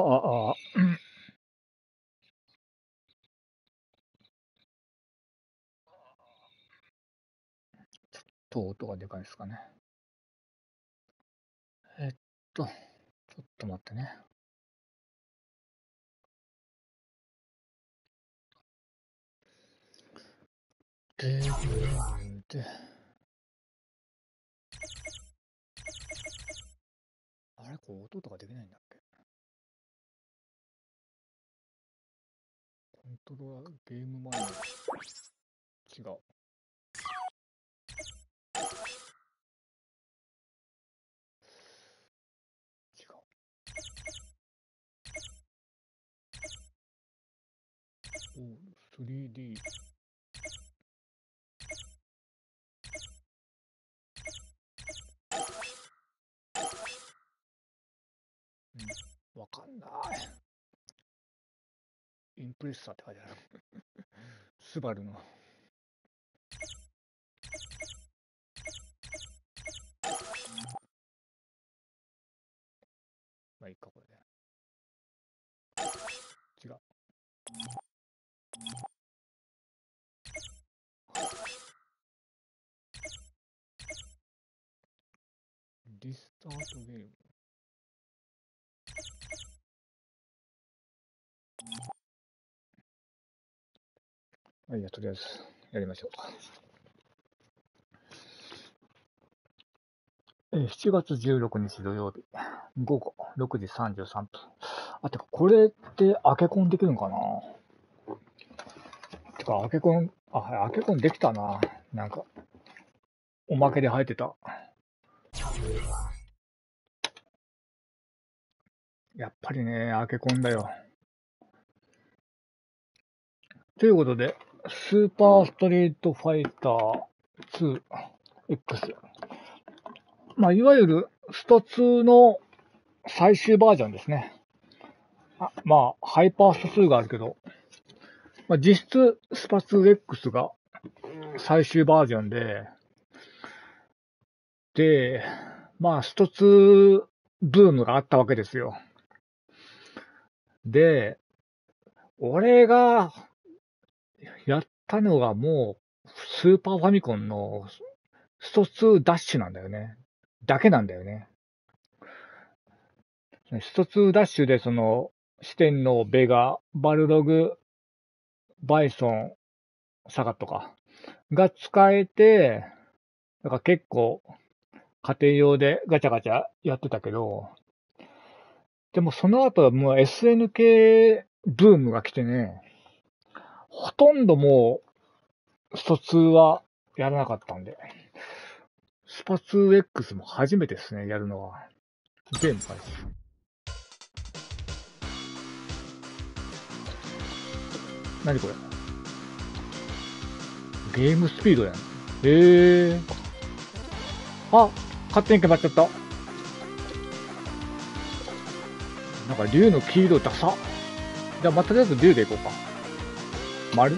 あ、あ、ちょっと音がでかいですかね。えっと、ちょっと待ってね。で、で、あれ？これ音とかできないんだトロは、ゲーム前の違う。違う。お 3D。インプレッサーって書いてある。スバルの。まあいいか、これで。違う。リスタートまあいや、とりあえずやりましょう。えー7月16日土曜日、午後6時33分。あ、てか、これって開けコンできるのかな？てか、開けコン、あ、開けコンできたな。なんか、おまけで入ってた。やっぱりね、開けコンだよ。ということで、スーパーストリートファイター 2X。まあ、いわゆるスト2の最終バージョンですね。あまあ、ハイパースト2があるけど、まあ、実質スパ 2X が最終バージョンで、で、まあ、スト2ブームがあったわけですよ。で、俺がやったのがもう、スーパーファミコンのスト2ダッシュなんだよね。だけなんだよね。スト2ダッシュでその、視点のベガ、バルログ、バイソン、サガットか、が使えて、だから結構、家庭用でガチャガチャやってたけど、でもその後はもう SNK ブームが来てね、ほとんどもう、スト2はやらなかったんで、スパ 2X も初めてですね、やるのは。全部です。何これ？ゲームスピードやん。へえー。あ、勝手に決まっちゃった。なんか竜の黄色ダサ。じゃあ、まあ、とりあえず竜でいこうか。丸？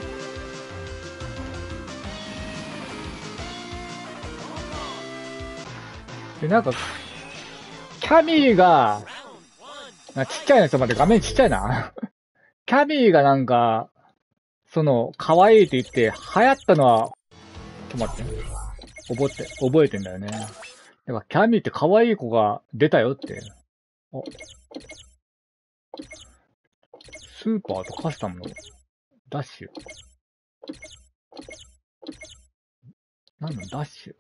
で、なんか、キャミーが、あちっちゃいな、ちょっと待って、画面ちっちゃいな。キャミーがなんか、その、可愛いって言って、流行ったのは、ちょっと待って。覚えて、覚えてんだよね。だから、キャミーって可愛い子が出たよって。あ。スーパーとカスタムのダッシュ。なんのダッシュ？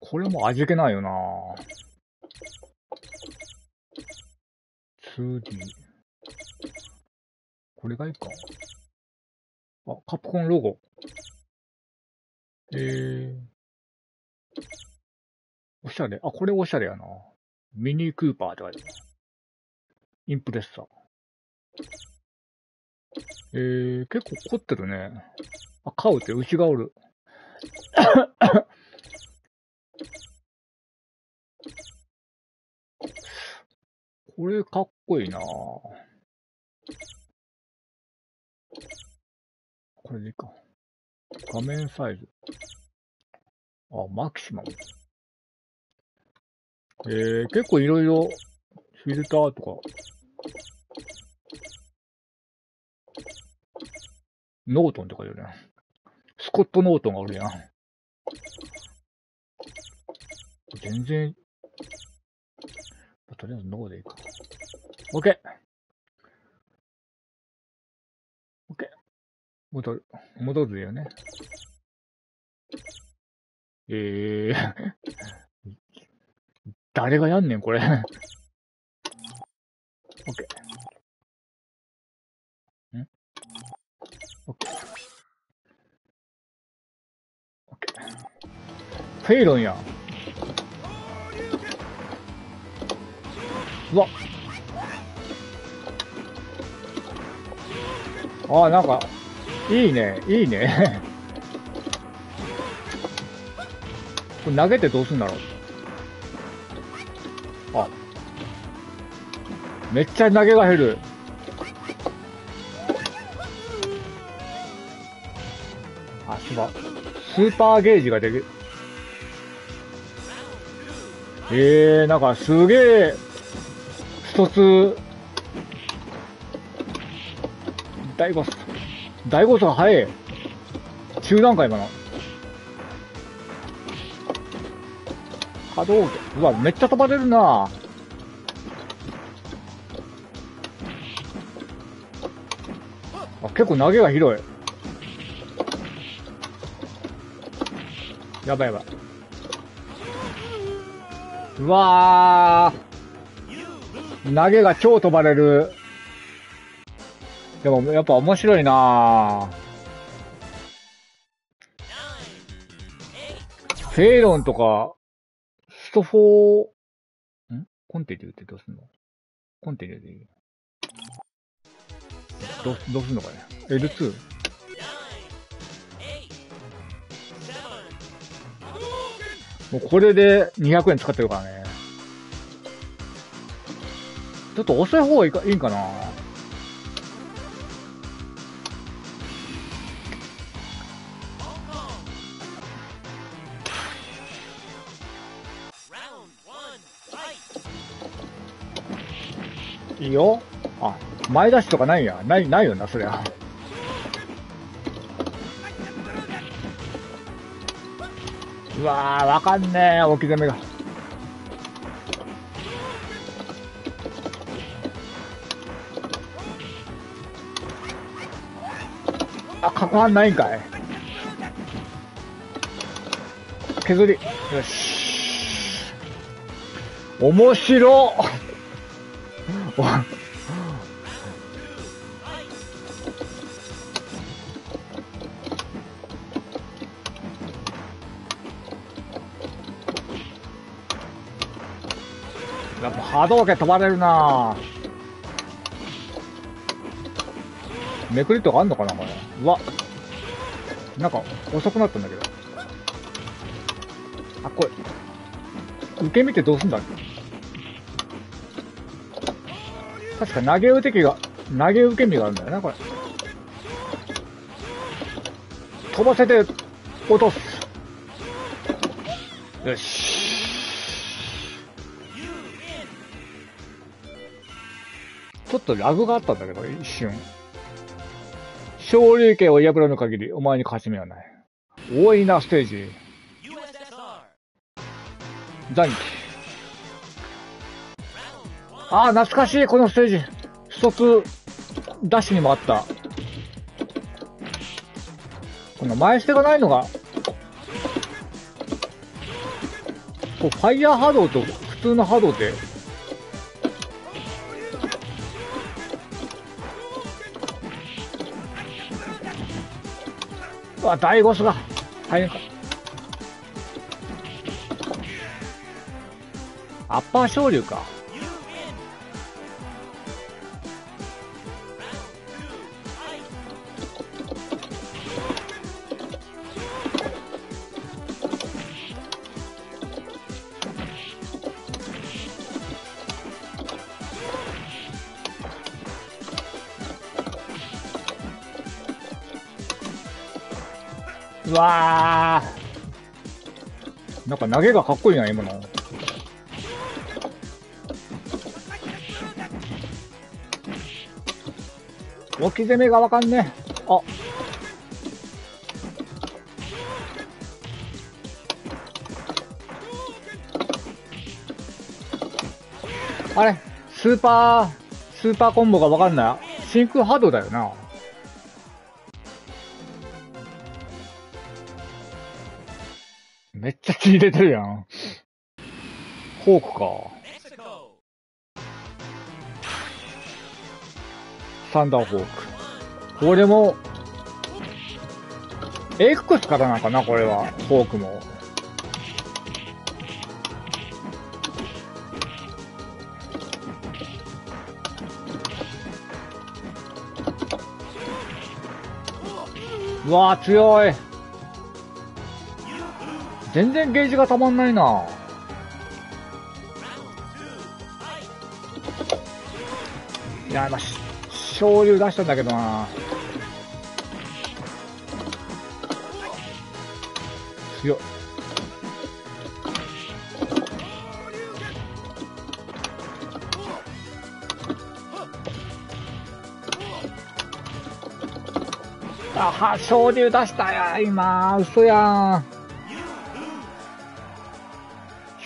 これも味気ないよな 2D。これがいいか。あ、カプコンロゴ。えー。おしゃれ。あ、これおしゃれやな。ミニクーパーって書いてある。インプレッサー。えー、結構凝ってるね。あ、カウって牛がおる。これかっこいいなこれでいいか。画面サイズ。あ、マキシマム。えー、結構いろいろ、フィルターとか。ノートンとか言うね。スコットノートンがおるやん。全然、とりあえずノーでいいか。オッケーオッケー戻る。戻るよね。えー 誰がやんねん、これ。オオッケー。オッケー。フェイロンやん。うわ。ああ、なんか、いいね、いいね。これ投げてどうすんだろうあ。めっちゃ投げが減る。あ、すば。スーパーゲージができる。ええー、なんかすげえ、一つ、大ボス。大ボスが早い。中段階今の。波動拳。うわ、めっちゃ飛ばれるなあ、結構投げが広い。やばいやばい。うわー。投げが超飛ばれる。でも、やっぱ面白いなフェイロンとか、ストフォー、ん？コンティニューってどうすんの？コンティニューでいいど、どうすんのかね ?L2? もうこれで200円使ってるからね。ちょっと遅い方がいいかいいんかな？いいよ。あ、前出しとかないや。ない、ないよな、そりゃ。うわー、わかんねえ、置き攻めが。あ、かかんないんかい。削り。よし。面白波動拳飛ばれるなめくりとかあんのかなこれ。うわ。なんか、遅くなったんだけど。あ、これ。受け身ってどうすんだっけ？確か投げ打て機が、投げ受け身があるんだよな、これ。飛ばせて、落とす。っとラグがあったんだけど、一瞬。昇竜拳を破らぬ限り、お前に勝ち目はない。多いな、ステージ。残機。ああ、懐かしい、このステージ。一つ、ダッシュにもあった。この前捨てがないのが、こう、ファイヤー波動と普通の波動っわ、大ゴスが、大変か。アッパー昇竜か。か投げがかっこいいな、今の。置き攻めがわかんねあ。あれスーパー、スーパーコンボがわかんない。真空波動だよな。めっちゃ血入れてるやん。フォークか。サンダーフォーク。これも、X からなんかな、これは。フォークも。うわー強い。全然ゲージがたまんないな。いや、まあ、昇竜出したんだけどな強っ。あは、昇竜出したや、今。嘘やん。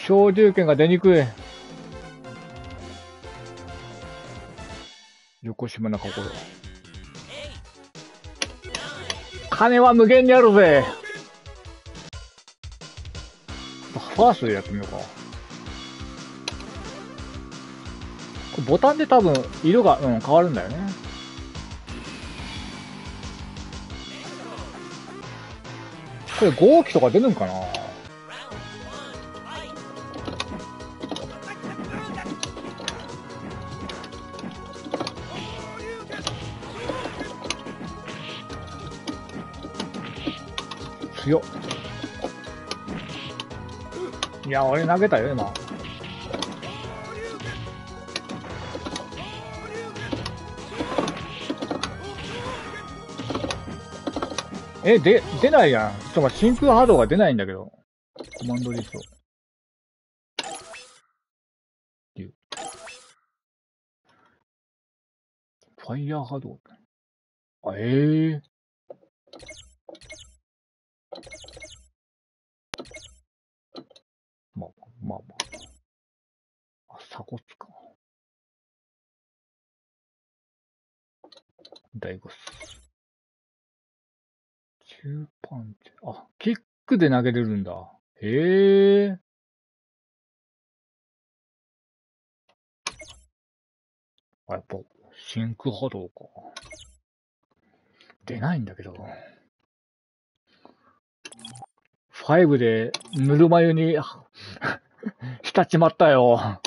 昇竜拳が出にくい。横島な心。金は無限にあるぜファーストでやってみようか。ボタンで多分、色が、うん、変わるんだよね。これ号機とか出るんかな？強っ。いや、俺投げたよ、今。え、で、出ないやん。ちょっと、真空波動が出ないんだけど。コマンドリスト。ファイヤー波動。ええーまあまあまあ。あ、鎖骨か。大悟っす。中パンチ。あ、キックで投げれるんだ。へえ。あ、やっぱ、真空波動か。出ないんだけど。5でぬるま湯に 浸っちまったよ。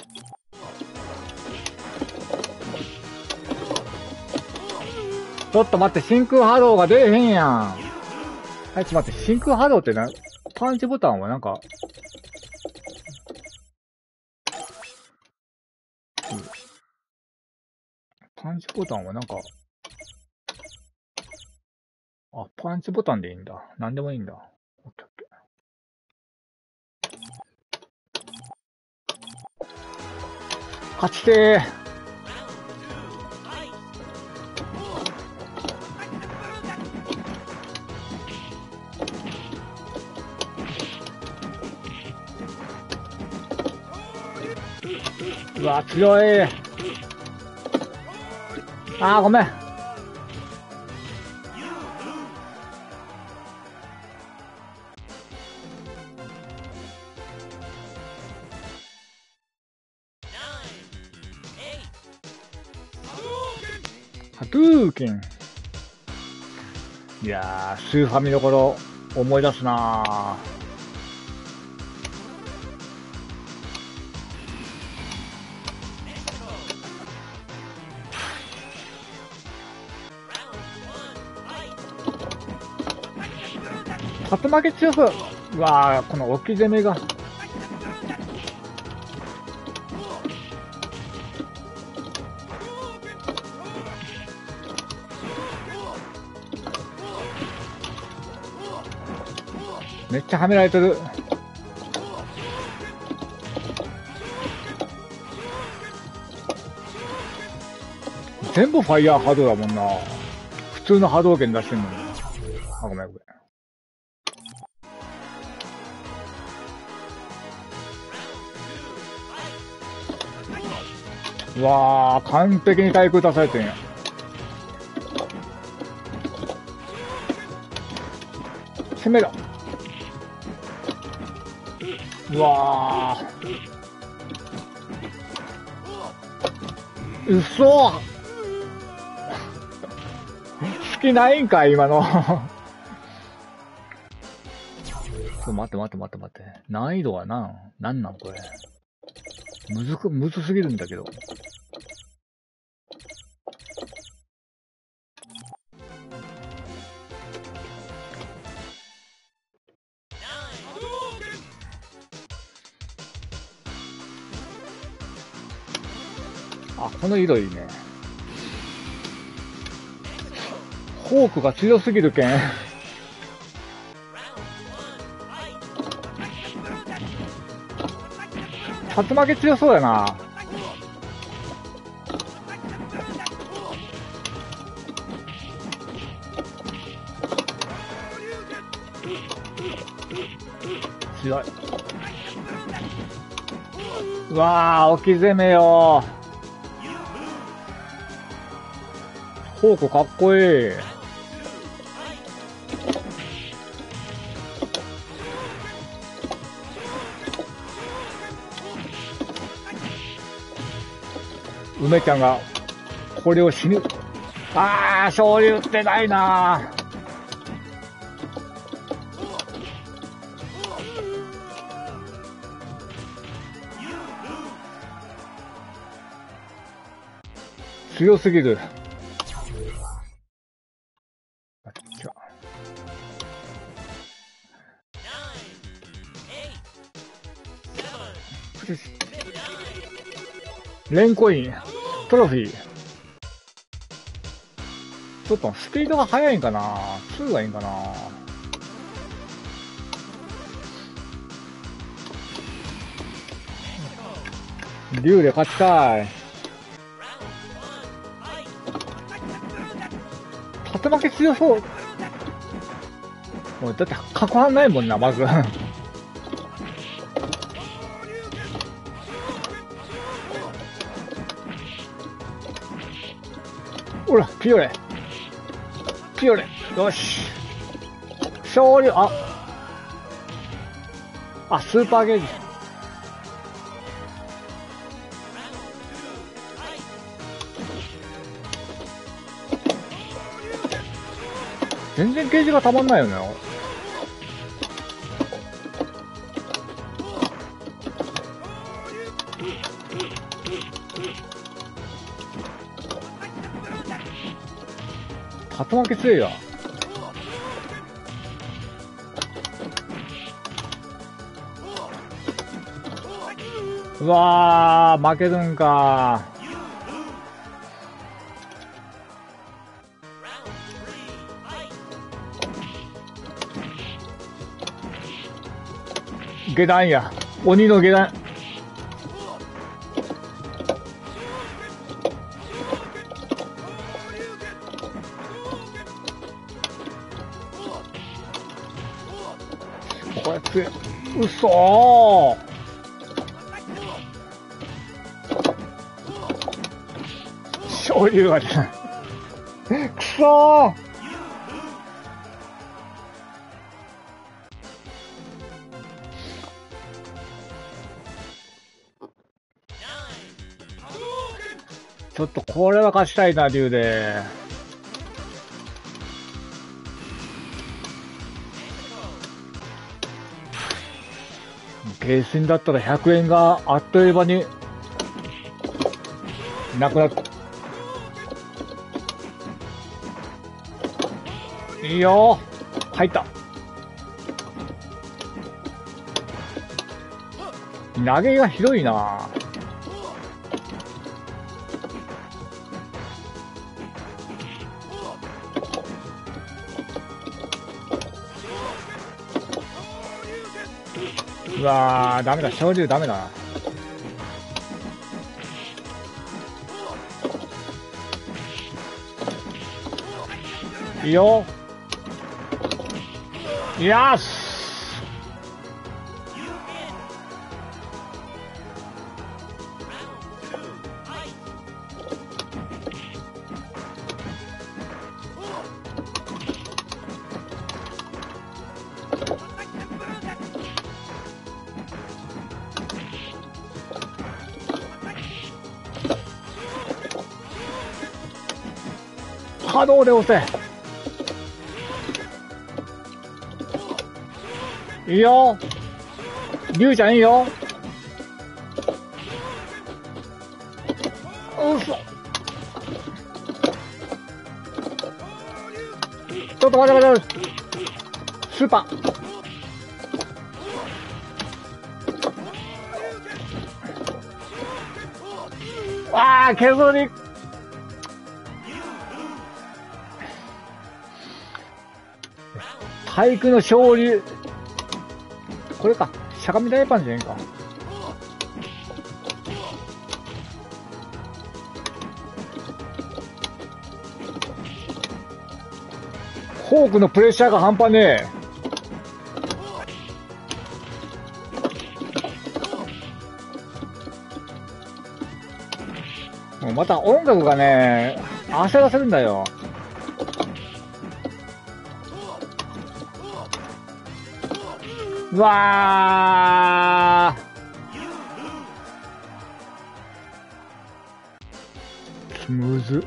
ちょっと待って、真空波動が出えへんやん。はい、ちょっと待って、真空波動ってな、パンチボタンはなんか、パンチボタンはなんか、あ、パンチボタンでいいんだ。なんでもいいんだ。勝ちてー。うわ、強い。あー、ごめん。ーケン。いやー、スーファミの頃、思い出すなー。竜巻強そう。わあ、この置き攻めが。めっちゃはめられてる。全部ファイヤー波動だもんな。普通の波動拳出してんのに。あ、ごめんごめん。わー、完璧に対空出されてんや。攻めろ。うわー。うそ好きないんか今の。ちょっと、待って待って待って待って。難易度はな、なんなんこれ。むずく、むずすぎるんだけど。の色いいね。フォークが強すぎるけん。竜巻強そうやな。強い。うわー、置き攻めよフォークかっこいい。梅ちゃんが、これを死ぬ。あー、醤油ってないな強すぎる。レンコイン、トロフィー。ちょっとスピードが速いんかな ?2 がいいんかな？竜で勝ちたい。竜巻強そう。もうだって、過去はないもんな、まず。ほら、ピオレ。ピオレ。よし。勝利、あ。あ、スーパーゲージ。全然ゲージがたまんないよね。竜巻強いや。うわー、負けるんか下段や。鬼の下段。うそー醤油味。くそーちょっとこれは勝ちたいな、竜で。ゲーセンだったら100円があっという間になくなっいいよ。入った。投げがひどいな。うわーダメだ。小銃ダメだな。よ。よし波動で押せ。いいよ。りゅうちゃんいいよ。うそ。ちょっと待て待って待って。スーパー。ああ、削り。俳句の昇竜。これか。しゃがみ大パンじゃねえか。フォークのプレッシャーが半端ねえ。もうまた音楽がね、焦らせるんだよ。わーむず。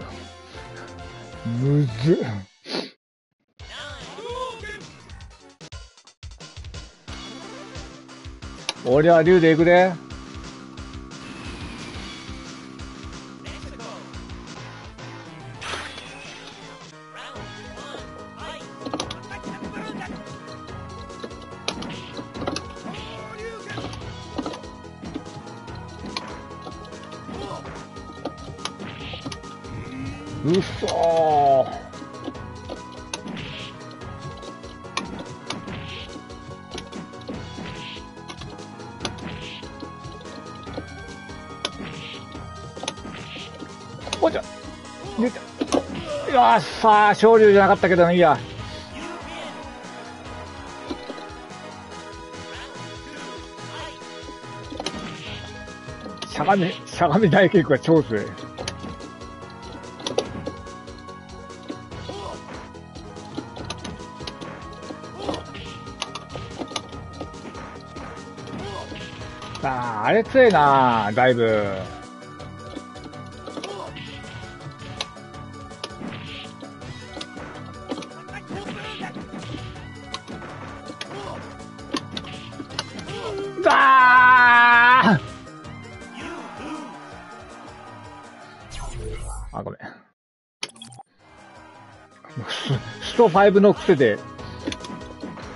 むず。俺は竜で行くで。うそおじゃ出た。よしさあ昇竜じゃなかったけどいいや。しゃがみしゃがみ大稽古が超強い。ああ、れ強いなだいぶ。だーあ、ごめん。ススト5の癖で、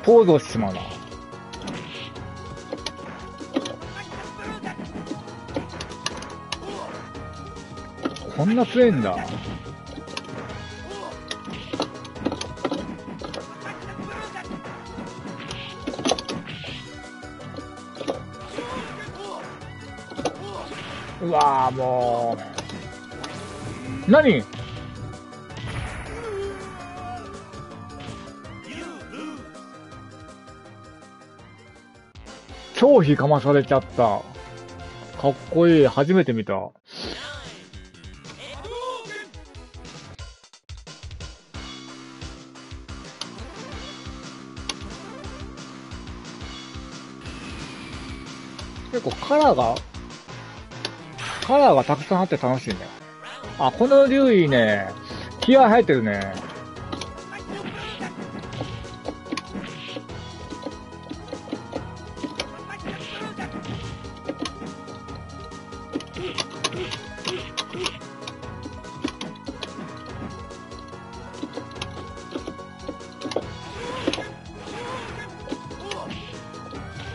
ポーズをしてしまうな。こんな強いんだ。うわぁ、もう。何？超費かまされちゃった。かっこいい。初めて見た。カラーが、カラーがたくさんあって楽しいね。あ、この竜いいね。気合入ってるね。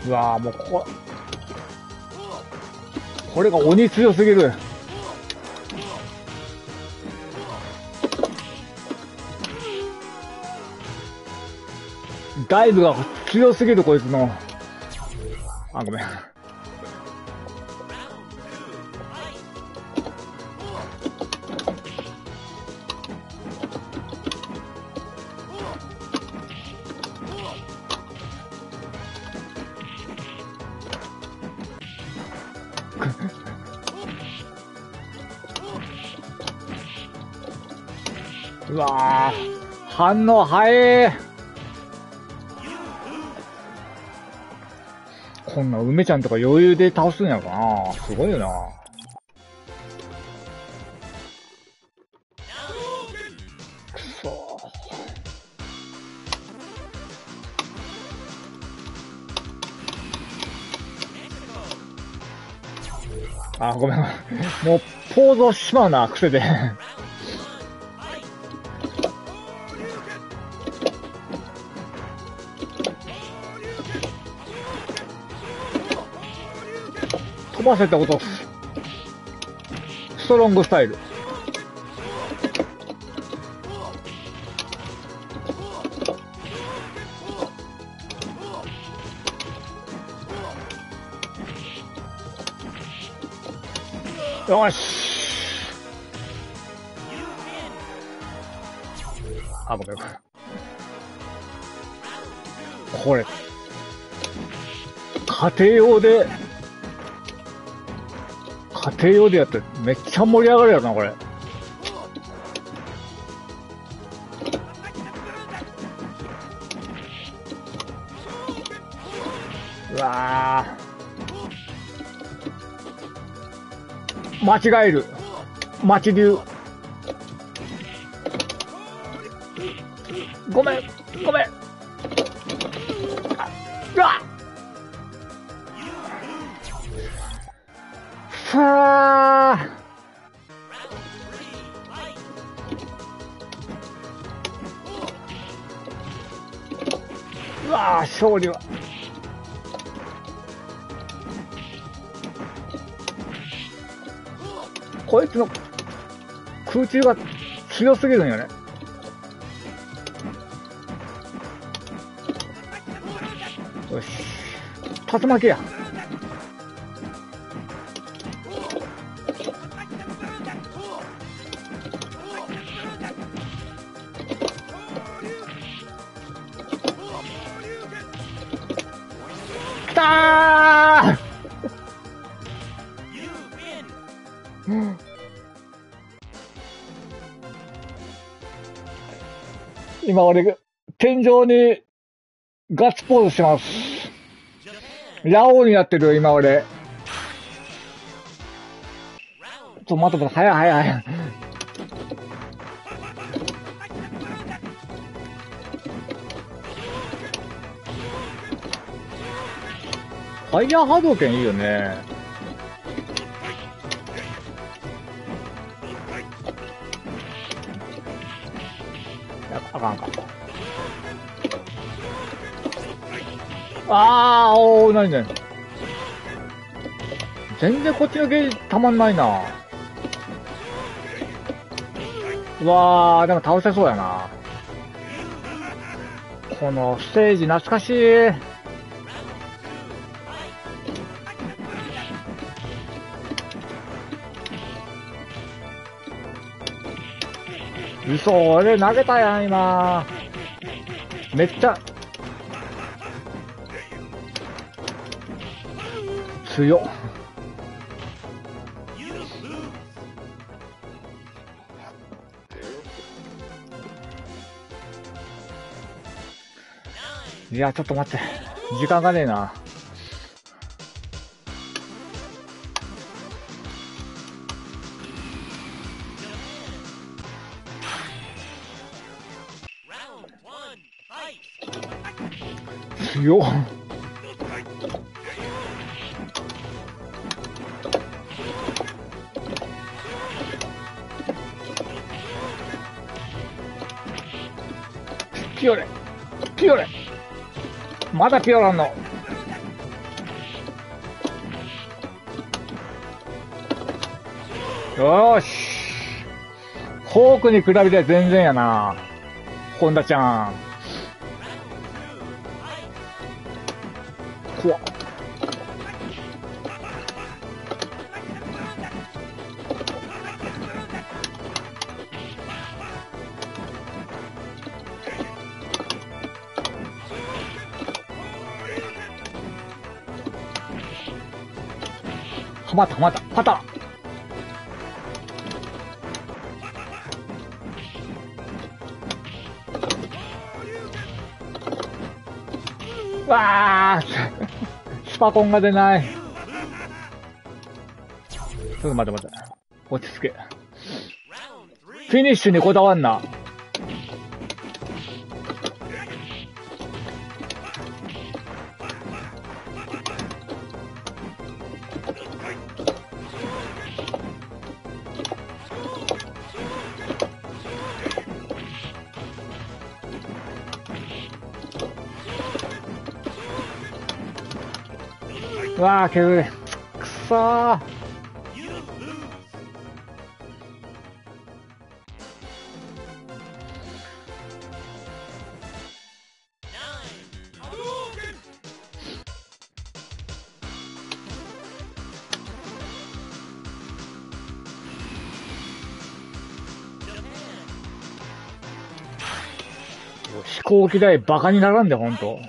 うわぁ、もうここ、これが鬼強すぎる。ダイブが強すぎる、こいつの。あ、ごめん。反応早えこんな梅ちゃんとか余裕で倒すんやろかなすごいよな。くそあ、ごめん。もう、ポーズをしまうな、癖で。飛ばせて落とす。ストロングスタイル。よし。あ、ごめん。これ、家庭用で、家庭用でやってめっちゃ盛り上がるやろな、これ。うわー。間違える。町流。勝利は。こいつの空中が強すぎるんよね。よし。竜巻や。きたー今俺、天井にガッツポーズしてます。ラオウになってるよ、今俺。ちょっと待って待って、早い早い早い。ファイヤー波動拳いいよね。やあかんかん。あー、おー、なになに全然こっちのゲージたまんないな。うわー、でも倒せそうやな。このステージ懐かしい。嘘、俺投げたやん、今。めっちゃ。強っ。いや、ちょっと待って。時間がねえな。強っ。ピオレピオレまだピオランの。よーし。フォークに比べて全然やな。本田ちゃん。はまったはまった。パタわあスパコンが出ない。ちょっと待って待って。落ち着け。フィニッシュにこだわんな。わあ、削れ。くそー。飛行機代バカにならんで、ほんと。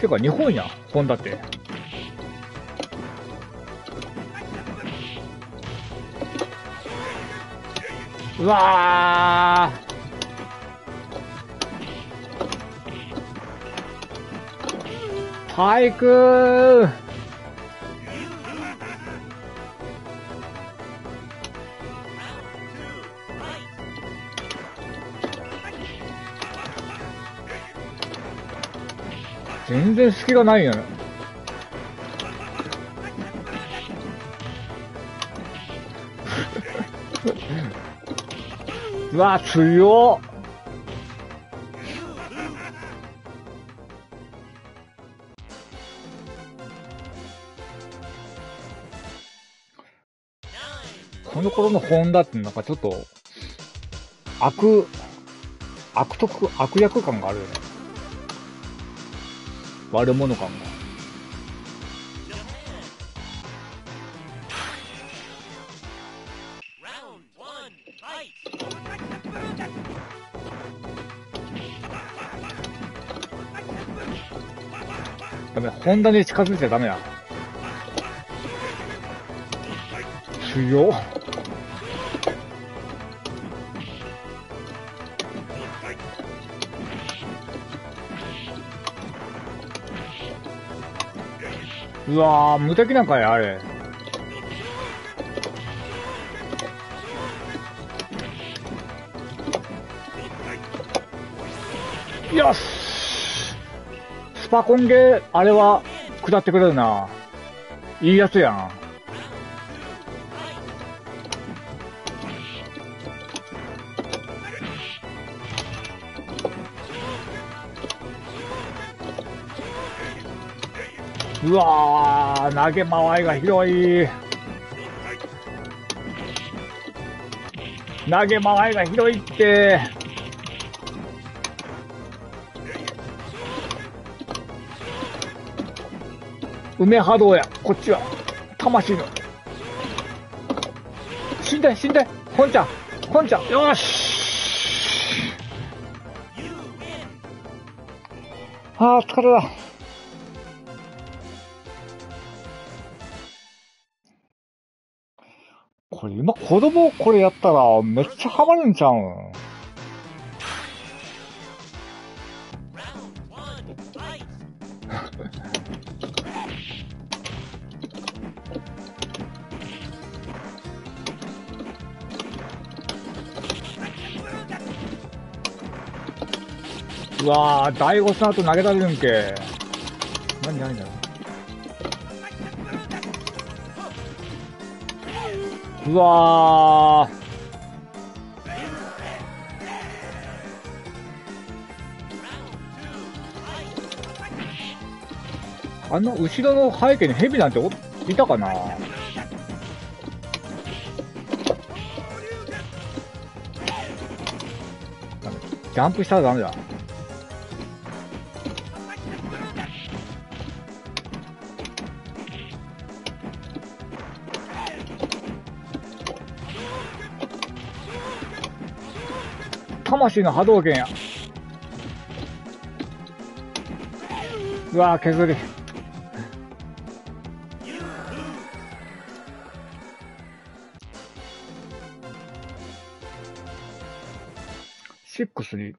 てか、日本や、ホンダって。うわー体育全然隙がないよね。うわ、強っこの頃のホンダってなんかちょっと、悪、悪徳、悪役感があるよね。悪者感が。ダメだ、ホンダに近づいちゃダメだ。強っ。うわ、無敵なんかや、あれ。よしスパコンゲー、あれは、下ってくれるな。いいやつやん。うわー、投げ回りが広い。投げ回りが広いって。梅波動や、こっちは。魂の。死んで、死んで、本ちゃん、本ちゃん、よしあー、疲れた。子供これやったらめっちゃハマるんちゃうん？うわぁ、第5スタート投げられるんけ。なになになうわー。あの後ろの背景に蛇なんておいたかな？ジャンプしたらダメだ。魂の波動拳や。うわぁ、削り。シックスに。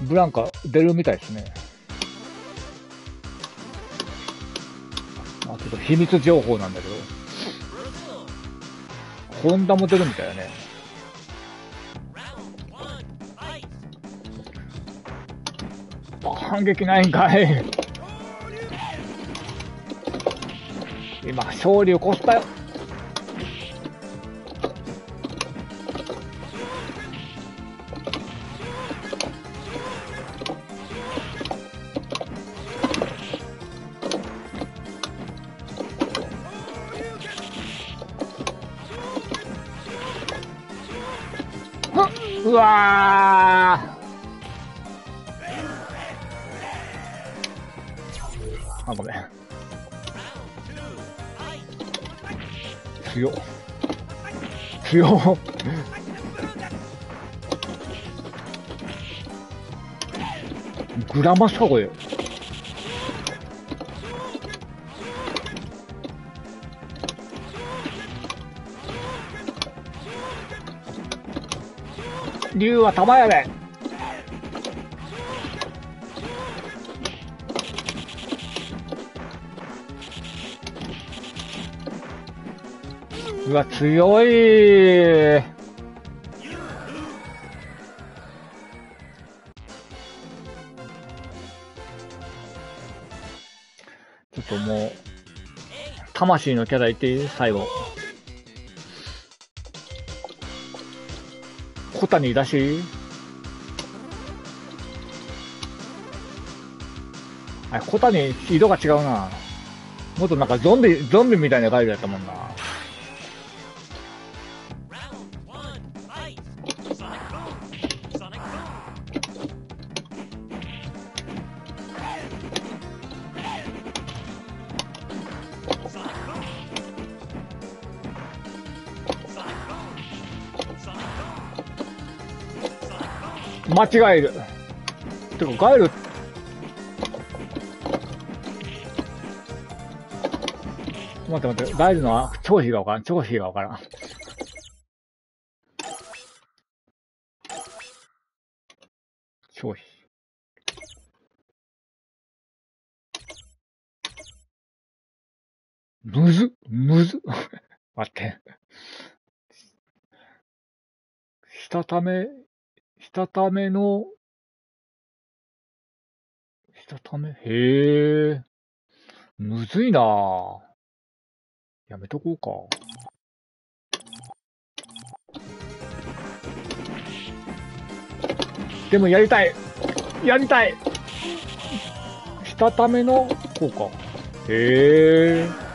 ブランカ出るみたいですね。あ、ちょっと秘密情報なんだけど。ホンダも出るみたいだね。反撃ないんかい。今、勝利をこしたよ。強。強。グラマスか、これ。竜は玉やで。うわ、強いちょっともう、魂のキャラいっていい？最後。小谷だしあ、小谷、色が違うな。もっとなんかゾンビ、ゾンビみたいなガイドやったもんな。間違える。てか、ガエル、待って待って、ガエルの超比がわからん。超比がわからん。超比。むずむず 待って。したため、したための、したため、へえ。むずいなぁ。やめとこうか。でもやりたいやりたいしたための、こうか。へえ。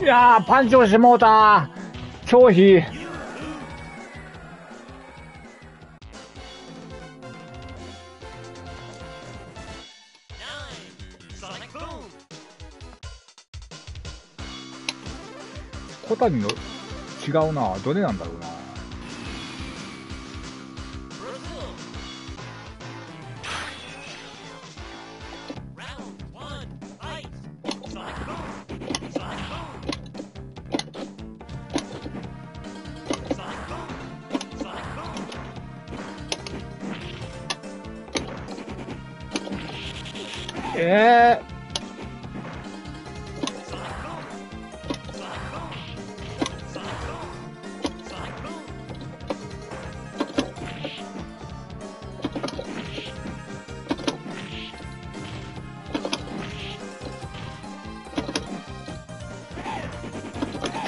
いやー、パンチをしてもうた超火。小谷の違うな。どれなんだろうな。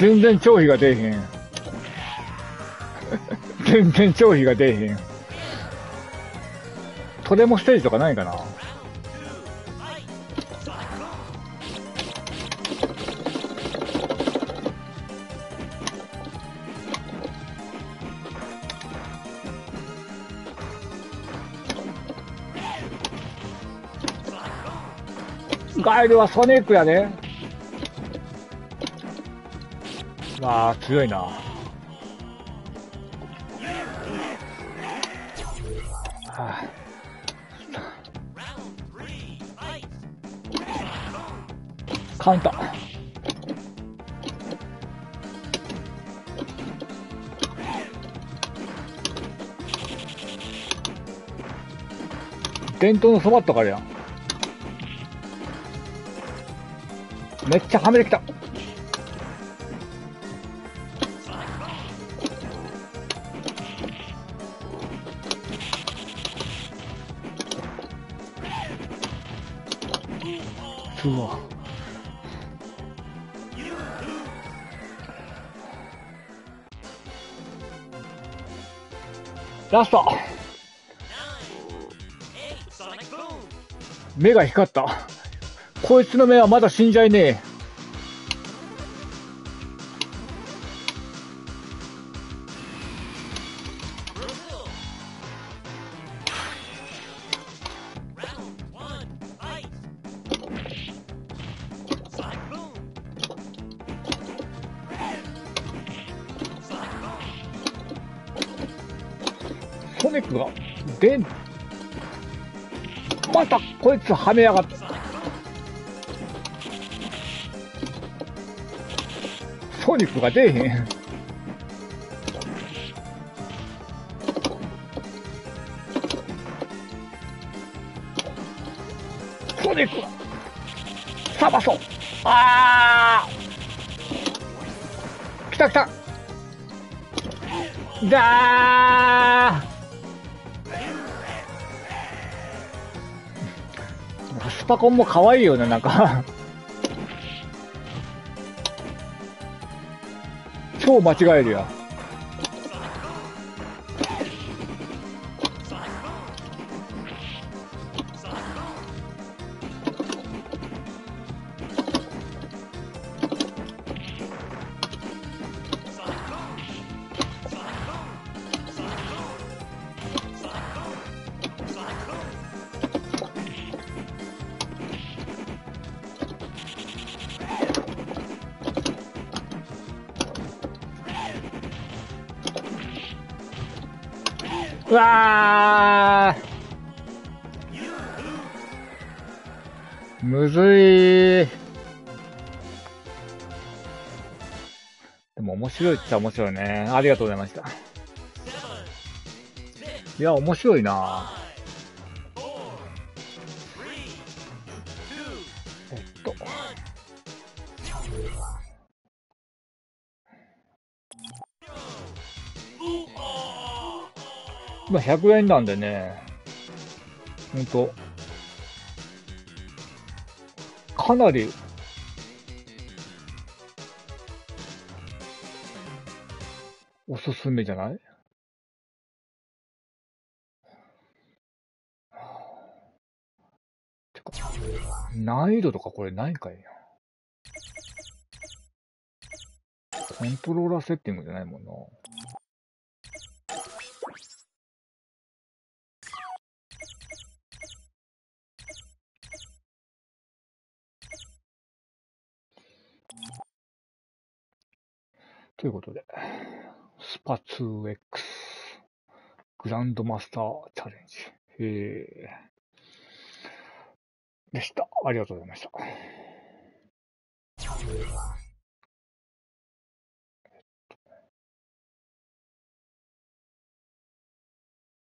全然消費が出えへん。全然消費が出えへん。トレモステージとかないかなガイルはソニックやで、ね、わあ、強いな。はあ、カウンター。伝統のそばとかあるやん。めっちゃはめてきた。ラスト目が光った。こいつの目はまだ死んじゃいねえ。ソニックが、でん、またこいつはめやがった。ソニックが出えへん。ソニックサバソ。あー。来た来た。だパコンも可愛いよね、なんか超間違えるや。ずいでも面白いっちゃ面白いね。ありがとうございました。いや、面白いなえっと。まあ、100円なんでね、ほんと、かなり、おすすめじゃない？てか、難易度とかこれないかいな。コントローラーセッティングじゃないもんな。ということで、スパ 2X グランドマスターチャレンジ。えー、でした。ありがとうございました。